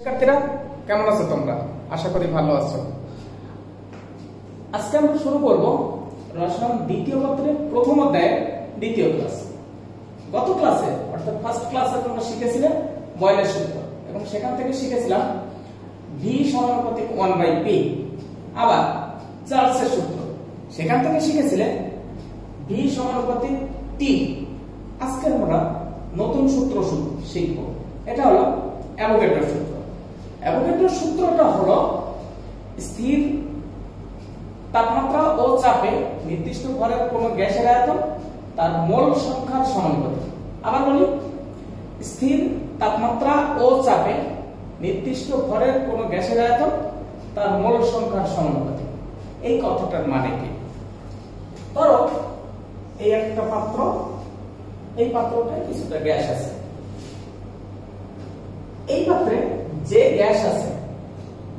শিক্ষার্থীরা, কেমন আছো তোমরা? আশা করি ভালো আছো। আজকে আমরা শুরু করব রসায়ন দ্বিতীয় পত্রের প্রথম অধ্যায়ের দ্বিতীয় ক্লাস। গত ক্লাসে, অর্থাৎ ফার্স্ট ক্লাসে তোমরা শিখেছিলে বয়লের সূত্র, এবং সেখান থেকে শিখেছিলাম ভি সমানুপাতিক ওয়ান বাই পি আবার চার্লসের সূত্র। সেখান থেকে শিখেছিলে ভি সমানুপাতিক টি আজকে আমরা নতুন সূত্র শিখব। এটা হলো অ্যাভোগাড্রোর সূত্র। অ্যাভোগাড্রোর সূত্রটা হলো স্থির তাপমাত্রা ও চাপে নির্দিষ্ট ভরের কোন গ্যাসের আয়তন তার মোল সংখ্যার সমানুপাতিক আবার বলি, স্থির তাপমাত্রা ও চাপে নির্দিষ্ট ভরের কোন গ্যাসের আয়তন তার মোল সংখ্যার সমানুপাতিক এই কথাটার মানে কি? ধরো, এই একটা পাত্র, এই পাত্রটায় কিছুটা গ্যাস আছে। এই পাত্রে যে গ্যাস আছে,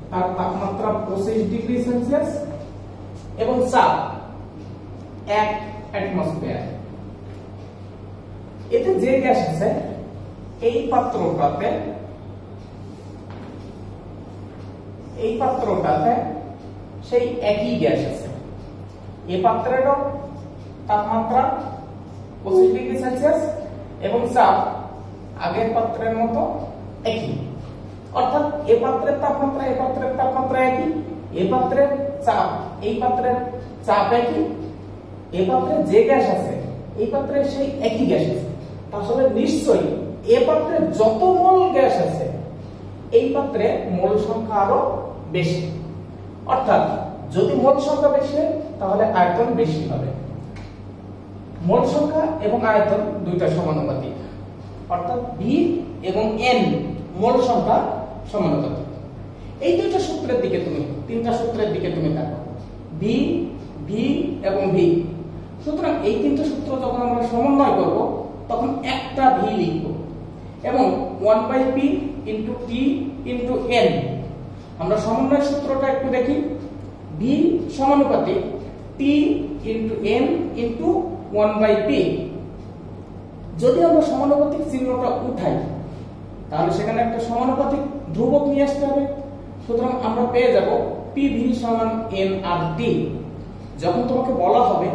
তার তাপমাত্রা পঁচিশ ডিগ্রি সেলসিয়াস এবং চাপ এক অ্যাটমসফিয়ার এতে যে গ্যাস আছে, এই পাত্রটাতে এই পাত্রটাতে সেই একই গ্যাস আছে। এই পাত্রেরও তাপমাত্রা পঁচিশ ডিগ্রি সেলসিয়াস এবং চাপ আগের পাত্রের মতো একই। অর্থাৎ এ পাত্রের তাপমাত্রা, এ পাত্রের তাপমাত্রা একই, এ পাত্রের চাপ, এই পাত্রের চাপ একই, এ পাত্রে যে গ্যাস আছে, এই পাত্রে সেই একই গ্যাস আছে। তাহলে নিশ্চয়ই এ পাত্রে যত মোল গ্যাস আছে, এই পাত্রে মোল সংখ্যা আরও বেশি। অর্থাৎ যদি মোল সংখ্যা বেশি হয়, তাহলে আয়তন বেশি হবে। মোল সংখ্যা এবং আয়তন দুইটা সমানুপাতিক। অর্থাৎ ভি এবং এন মোল সংখ্যা সমানুপাতিক এই দুইটা সূত্রের দিকে তুমি, তিনটা সূত্রের দিকে তুমি দেখো ভি ভি এবং ভি সুতরাং এই তিনটা সূত্র যখন আমরা সমন্বয় করব, তখন একটা ভি লিখব এবং one by P into T into N আমরা সমন্বয় সূত্রটা একটু দেখি। ভি সমানুপাতিক T into N into one by P যদি আমরা সমানুপাতিক চিহ্নটা উঠাই তাহলে সেখানে একটা সমানুপাতিক ধ্রুবক নিয়ে আসতে হবে। সুতরাং আমরা পেয়ে যাব পিভি সমান এন আর টি যখন তোমাকে বলা হবে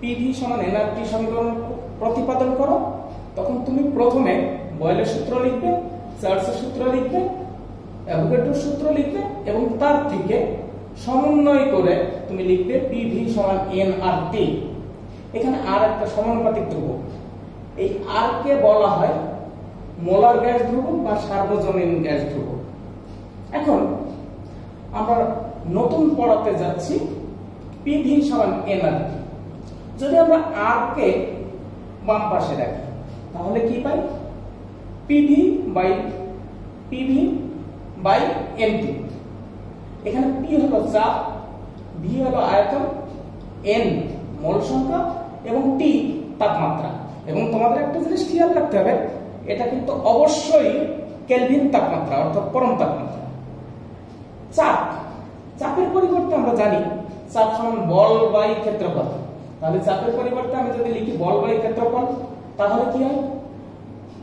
পিভি সমান এন আর টি সমীকরণ প্রতিপাদন করো, তখন তুমি প্রথমে বয়লের সূত্র লিখবে, চার্লসের সূত্র লিখবে অ্যাভোকেটোর সূত্র লিখবে এবং তার থেকে সমন্বয় করে তুমি লিখবে পিভি সমান এন আর টি এখানে আর একটা সমানুপাতিক ধ্রুবক। এই আর কে বলা হয় মোলার গ্যাস ধ্রুবক বা সার্বজনীন গ্যাস ধ্রুবক। এখন, আমরা নতুন পড়াতে যাচ্ছি পিভি সমান এনআরটি যদি আমরা আর কে বাম পাশে রাখি, তাহলে কি পাই? PV by PV by NT. এখানে পি হলো চাপ, ভি হলো আয়তন, এন মোল সংখ্যা এবং টি তাপমাত্রা। এবং তোমাদের একটা জিনিস খেয়াল রাখতে হবে এটা কিন্তু অবশ্যই কেলভিন তাপমাত্রা, অর্থাৎ পরম তাপমাত্রা। চাপ, চাপের পরিবর্তে আমরা জানি চাপ সমান বল বাই ক্ষেত্রফল। তাহলে চাপের পরিবর্তে আমি যদি লিখি বল বাই ক্ষেত্রফল, তাহলে কি হয়?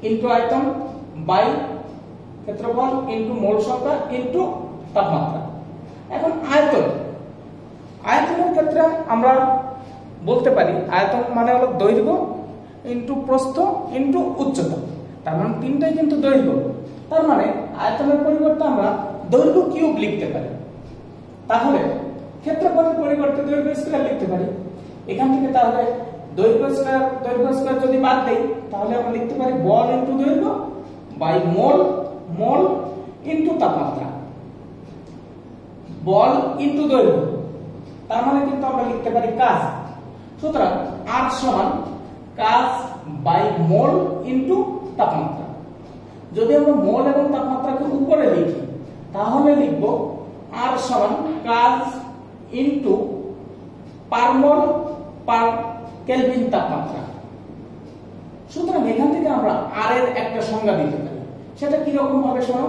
ইনটু আয়তন বাই ক্ষেত্রফল ইনটু মোল সংখ্যা ইনটু তাপমাত্রা। এখন আয়তন, আয়তনের ক্ষেত্রে আমরা বলতে পারি আয়তন মানে হলো দৈর্ঘ্য ইনটু প্রস্থ ইনটু উচ্চতা। তার মানে তিনটাই কিন্তু দৈর্ঘ্য। তার মানে আয়তনের পরিবর্তে আমরা দৈর্ঘ্য কিউব লিখতে পারি। তাহলে ক্ষেত্রফলের পরিবর্তে দৈর্ঘ্য স্কয়ার লিখতে পারি। এখান থেকে তাহলে দৈর্ঘ্য স্কয়ার দৈর্ঘ্য স্কয়ার যদি বাদ দেই, তাহলে আমরা লিখতে পারি বল ইনটু দৈর্ঘ্য বাই মোল মোল ইনটু তাপমাত্রা। বল ইনটু দৈর্ঘ্য। তার মানে কিন্তু আমরা লিখতে পারি কাজ। সুতরাং আর সমান কাজ বাই মোল ইনটু তাপমাত্রা। যদি আমরা মোল এবং তাপমাত্রাকে উপরে লিখি, তাহলে লিখব আর সমান কাজ into per mole per kelvin তাপমাত্রা। সুতরাং এখান থেকে আমরা আর এর একটা সংজ্ঞা দিতে পারি। সেটা কি রকম ভাবে শোনো?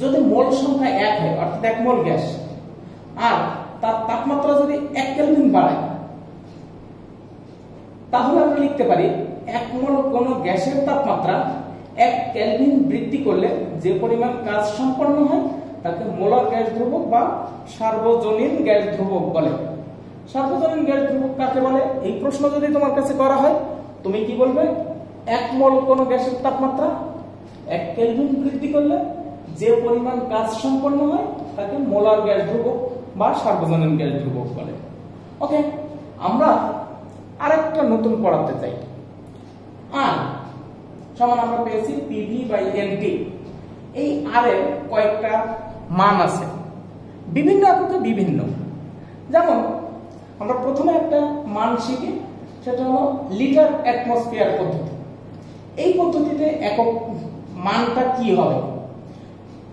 যদি মোল সংখ্যা এক হয়, অর্থাৎ এক মোল গ্যাস, আর তার তাপমাত্রা যদি এক কেলভিন বাড়ায়, তাহলে আমরা লিখতে পারি এক মোল কোন গ্যাসের তাপমাত্রা এক ক্যালভিন বৃদ্ধি করলে যে পরিমাণ কাজ সম্পন্ন হয়, তাকে মোলার গ্যাস ধ্রুবক বা সার্বজনীন গ্যাস ধ্রুবক বলে। সার্বজনীন গ্যাস ধ্রুবক কাকে বলে? এই প্রশ্ন যদি তোমার কাছে করা হয়, তুমি কি বলবে? এক মোল কোন গ্যাসের তাপমাত্রা এক কেলভিন বৃদ্ধি করলে যে পরিমাণ কাজ সম্পন্ন হয়, তাকে মোলার গ্যাস ধ্রুবক বা সার্বজনীন গ্যাস ধ্রুবক বলে। ওকে আমরা আরেকটা নতুন পড়াতে চাই। আর, সমান আমরা পেয়েছি পিভি বাই এনটি এই আর এর কয়েকটা মান আছে। বিভিন্ন এককে বিভিন্ন। যেমন, আমরা প্রথমে একটা মান শিখি, সেটা হলো লিটার অ্যাটমসফিয়ার পদ্ধতি। এই পদ্ধতিতে একক মানটা কি হবে?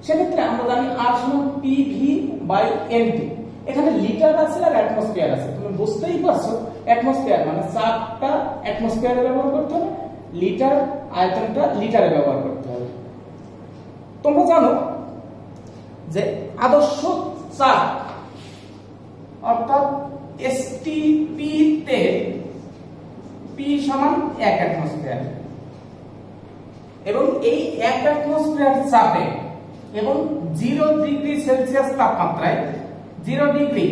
সেক্ষেত্রে আমরা জানি আর সমান পিভি বাই এনটি এখানে লিটার আছে আর অ্যাটমসফিয়ার আছে। তুমি বুঝতেই পারছ অ্যাটমসফিয়ার মানে চাপটা অ্যাটমসফিয়ারে ব্যবহার করতে হবে লিটার আয়তনটা লিটারে ব্যবহার করতে হবে। তোমরা জানো যে আদর্শ চাপ, অর্থাৎ এসটিপি তে পি সমান এক অ্যাটমসফিয়ার এবং এই এক অ্যাটমসফিয়ার চাপে এবং জিরো ডিগ্রি সেলসিয়াস তাপমাত্রায় জিরো ডিগ্রি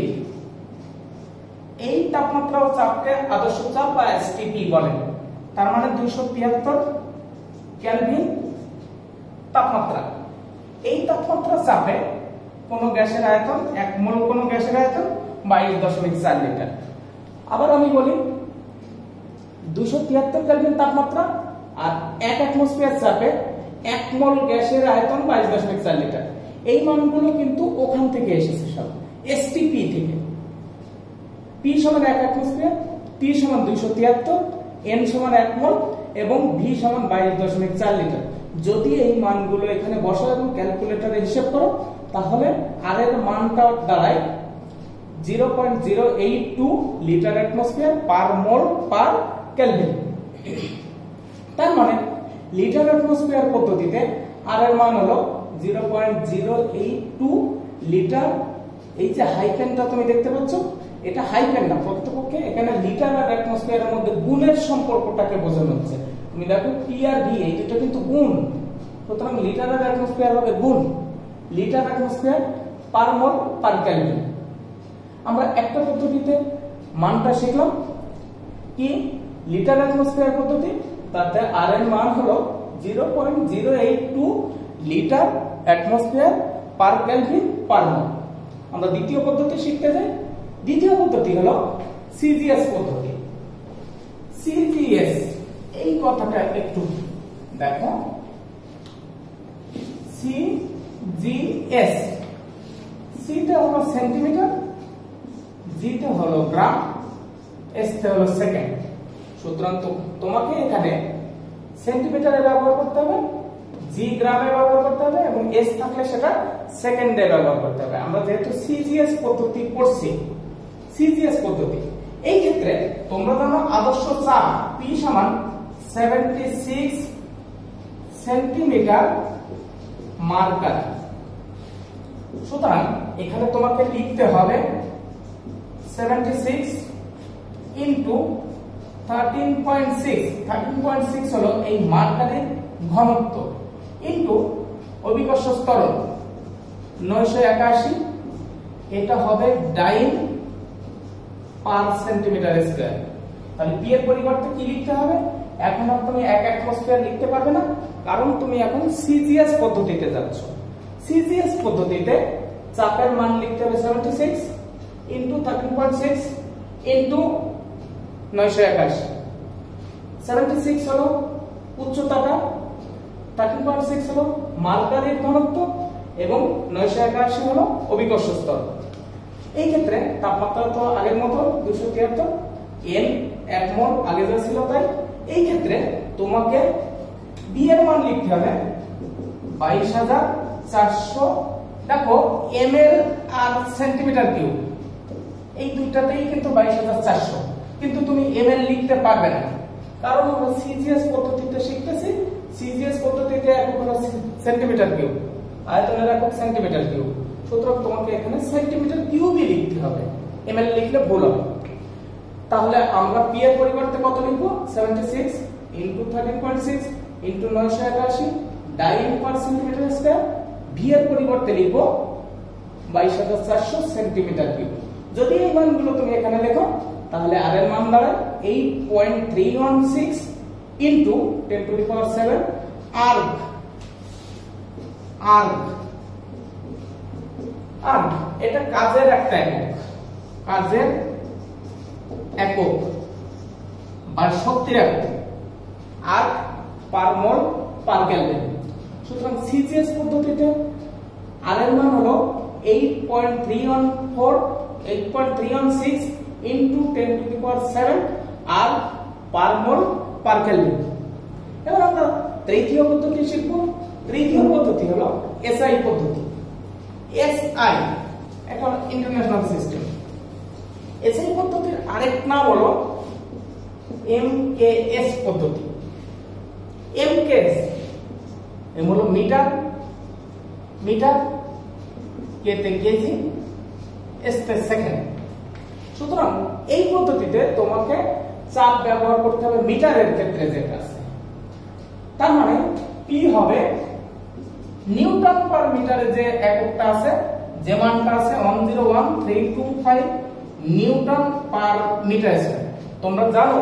এই তাপমাত্রা ও চাপকে আদর্শ চাপ বা এসটিপি বলে। তার মানে দুইশো তিয়াত্তর ক্যালভিন তাপমাত্রা। এই তাপমাত্রা চাপে কোন গ্যাসের আয়তন, এক মোল কোন গ্যাসের আয়তন বাইশ দশমিক চার লিটার। আবার আমি বলি দুশো তিয়াত্তর ক্যালভিন তাপমাত্রা আর এক অ্যাটমসফিয়ার চাপে এক মোল গ্যাসের আয়তন বাইশ দশমিক চার লিটার। এই মানগুলো কিন্তু ওখান থেকে এসেছে সব এসটিপি থেকে। পি সমান এক অ্যাটমসফিয়ার টি সমান দুইশো তিয়াত্তর এন সমান এক মোল এবং ভি সমান বাইশ দশমিক চার লিটার যদি এই মানগুলো এখানে বসো এবং ক্যালকুলেটরে হিসেব করো, তাহলে আর এর মানটা দাঁড়ায় zero point zero eight two litre atmosphere per mole per kelvin তার মানে লিটার অ্যাটমসফিয়ার পদ্ধতিতে আর এর মান হলো zero point zero eight two litre এই যে হাইফেনটা তুমি দেখতে পাচ্ছ এটা হাইফেন না প্রকৃতপক্ষে এখানে লিটার আর অ্যাটমসফিয়ারের মধ্যে গুণের সম্পর্কটাকে বোঝানো হচ্ছে। তুমি দেখো পি আর ভি এই দুটো কিন্তু গুণ। সুতরাং লিটার আর অ্যাটমসফিয়ার হবে গুণ। Litre atmosphere per mole per kelvin আমরা একটা পদ্ধতিতে মানটা শিখলাম। কি? লিটার অ্যাটমসফিয়ার পদ্ধতি। তাতে আর এর মান হলো zero point zero eight two litre atmosphere per kelvin per mole আমরা দ্বিতীয় পদ্ধতি শিখতে যাই। দ্বিতীয় পদ্ধতি হলো সিজিএস পদ্ধতি। সিজিএস এই কথাটা একটু দেখো। সিজিএস সিটা হলো সেন্টিমিটার জিটা হলো গ্রাম এসটা হলো সেকেন্ড। সুতরাং তোমাকে এখানে সেন্টিমিটারে ব্যবহার করতে হবে জি গ্রামে ব্যবহার করতে হবে এবং এস থাকলে সেটা সেকেন্ডে ব্যবহার করতে হবে। আমরা যেহেতু সিজিএস পদ্ধতি পড়ছি সিজিএস পদ্ধতি। এই ক্ষেত্রে তোমরা জানো আদর্শ চাপ পি সমান 76 সেন্টিমিটার মার্কার সুতরাং এখানে তোমাকে লিখতে হবে 76 ইনটু 13.6 13.6 হলো এই মার্কারের ঘনত্ব। ইনটু অভিকর্ষ স্তরণ 981 এটা হবে ডাইন পার সেন্টিমিটার স্কয়ার তাহলে পি এর পরিবর্তে কি লিখতে হবে? এখন আর তুমি এক অ্যাটমসফিয়ার লিখতে পারবে না, কারণ তুমি এখন সিজিএস পদ্ধতিতে যাচ্ছ। সিজিএস পদ্ধতিতে চাপের মান লিখতে হবে 76 ইনটু 13.6 ইনটু 981 76 হলো উচ্চতাটা 13.6 হলো মার্কারের ঘনত্ব, এবং 981 হলো অভিকর্ষ স্তর। এই ক্ষেত্রে তাপমাত্রা তো আগের মতো, দুশো তিয়াত্তর, এন এক মোল আগে যা ছিল তাই। এই ক্ষেত্রে তোমাকে বি এর মান লিখতে হবে বাইশ হাজার চারশো, দেখো এম এল আর সেন্টিমিটার কিউব। এই দুইটাতেই কিন্তু বাইশ হাজার চারশো। কিন্তু তুমি এম এল লিখতে পারবে না। কারণ আমরা সিজিএস পদ্ধতিতে শিখতেছি সিজিএস পদ্ধতিতে একক হলো সেন্টিমিটার কিউব। আয়তনের একক সেন্টিমিটার কিউব। সুতরাং তোমাকে এখানে সেন্টিমিটার কিউবই লিখতে হবে। এমএল লিখলে ভুল হবে। তাহলে আমরা পি এর পরিবর্তে কত লিখব? 76 ইনটু 13.6 ইন্টু নয়শো একাশি dyne per centimetre square V এর পরিবর্তে লিখব বাইশ হাজার চারশো সেন্টিমিটার কিউব যদি এই মানগুলো তুমি এখানে লেখো, তাহলে আর এর মান দাঁড়ায় eight point three one six into ten to the power seven erg erg erg এটা কাজের একটা একক। কাজের একক। বা শক্তির একক। আর পার মোল, পার ক্যালভিন। সুতরাং সিজিএস পদ্ধতিতে আর এর মান হলো 8.314 8.316 ইনটু 10 টু দি পাওয়ার 7 আর পার মোল, পার ক্যালভিন। এবার আমরা তৃতীয় পদ্ধতি শিখব। তৃতীয় পদ্ধতি হলো এসআই পদ্ধতি। এসআই এখন ইন্টারন্যাশনাল সিস্টেম এসআই পদ্ধতির আরেক নাম হলো এমকেএস পদ্ধতি। এমকেএস এম হলো মিটার মিটার কে কেতে কেজি এসতে সেকেন্ড। সুতরাং এই পদ্ধতিতে তোমাকে চাপ ব্যবহার করতে হবে মিটারের ক্ষেত্রে যেটা আছে। তার মানে পি হবে নিউটন পার মিটারে যে এককটা আছে, যে মানটা আছে 101325 নিউটন পার মিটার স্কয়ার। তোমরা জানো,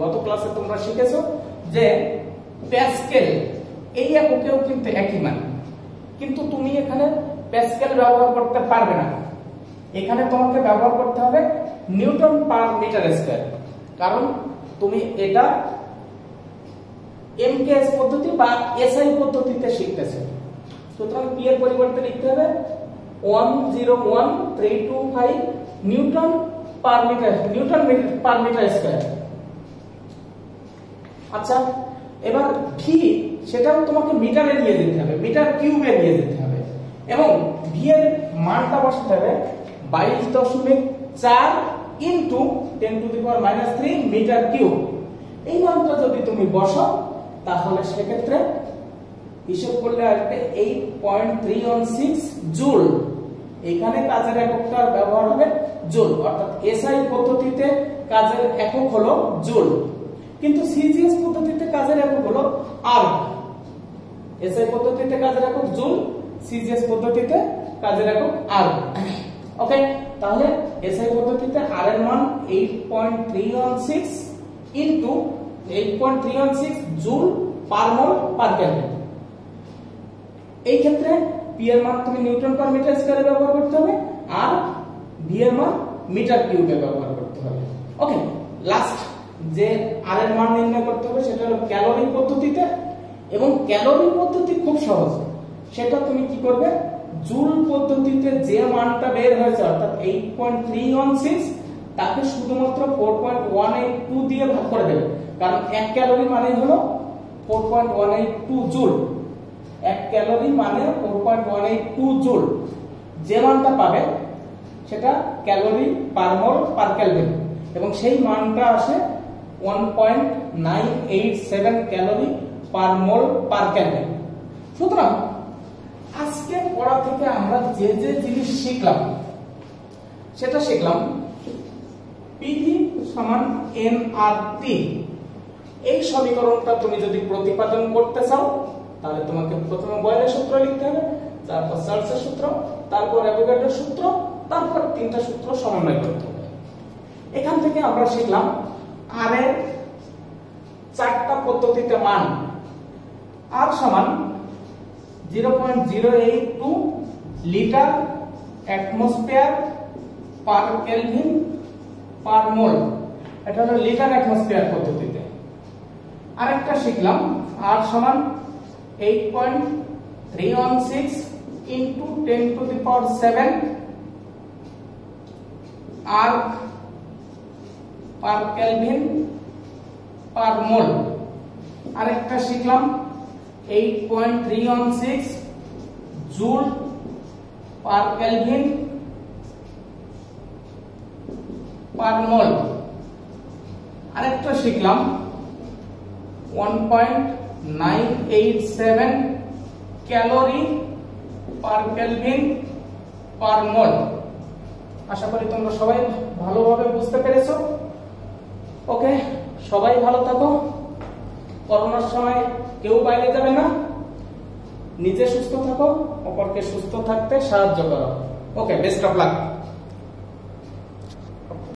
গত ক্লাসে তোমরা শিখেছো যে প্যাসকেল এই এককেও কিন্তু একই মান। কিন্তু তুমি এখানে প্যাসকেল ব্যবহার করতে পারবে না। এখানে তোমাকে ব্যবহার করতে হবে নিউটন পার মিটার স্কয়ার। কারণ তুমি এটা এমকেএস পদ্ধতি বা এসআই পদ্ধতিতে শিখতেছো। সুতরাং পি এর পরিবর্তে লিখতে হবে 101325 newton per metre, newton per metre square. আচ্ছা এবার ভি সেটাও তোমাকে মিটারে নিয়ে যেতে হবে, মিটার কিউবে নিয়ে যেতে হবে। এবং ভি এর মানটা বসাতে হবে বাইশ দশমিক চার into ten to the power minus three metre cube এই মানটা যদি তুমি বসাও, তাহলে সেক্ষেত্রে হিসেব করলে আসবে eight point three one six joule এখানে কাজের এককটার ব্যবহার হবে জুল অর্থাৎ এসআই পদ্ধতিতে কাজের একক হলো জুল কিন্তু সিজিএস পদ্ধতিতে কাজের একক হলো আর্গ এসআই পদ্ধতিতে কাজের একক জুল সিজিএস পদ্ধতিতে কাজের একক আর্গ ওকে তাহলে এসআই পদ্ধতিতে আর এর মান 8.316 into 8.316 joule per mole per kelvin এই ক্ষেত্রে পি এর মান তুমি নিউটন পার মিটার স্কয়ারে ব্যবহার করতে হবে আর ভি এর মান মিটার কিউবে ব্যবহার করতে হবে। ওকে লাস্ট যে আর এর মান নির্ণয় করতে হবে সেটা হলো ক্যালোরি পদ্ধতিতে এবং ক্যালোরি পদ্ধতি খুব সহজ। সেটা তুমি কি করবে? জুল পদ্ধতিতে যে মানটা বের হয়েছে, অর্থাৎ 8.316 তাকে শুধুমাত্র 4.182 দিয়ে ভাগ করে দেবে। কারণ 1 ক্যালোরি মানে হলো 4.182 জুল। 1 ক্যালোরি মানে 4.182 জুল যে মানটা পাবে, সেটা calorie per mole per kelvin এবং সেই মানটা আসে 1.987 calorie per mole per kelvin সুতরাং, আজকে পড়া থেকে আমরা যে যে জিনিস শিখলাম, সেটা শিখলাম পিভি সমান এন আর টি এই সমীকরণটা তুমি যদি প্রতিপাদন করতে চাও তাহলে তোমাকে প্রথমে বয়েলের সূত্র লিখতে হবে, তারপর সার্লসের সূত্র, তারপর অ্যাভোগাড্রোর সূত্র, তারপর তিনটা সূত্র সমন্বয় করতে হবে। এখান থেকে আমরা শিখলাম আর এর চারটা পদ্ধতিতে মান। আর সমান 0.082 litre atmosphere per kelvin per mole. এটা হলো লিটার অ্যাটমসফিয়ার পদ্ধতিতে। আরেকটা শিখলাম আর সমান 8.316 ইনটু 10 টু দি পাওয়ার 7 আর পার কেলভিন পার মোল আরেকটা শিখলাম। 8.316 joule per kelvin per mole আরেকটা শিখলাম। 1.987 calorie per kelvin per mole আশা করি তোমরা সবাই ভালোভাবে বুঝতে পেরেছ। ওকে সবাই ভালো থাকো। করোনার সময় কেউ বাইরে যাবে না। নিজে সুস্থ থাকো, অপরকে সুস্থ থাকতে সাহায্য করো। ওকে বেস্ট অফ লাক